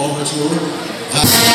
over to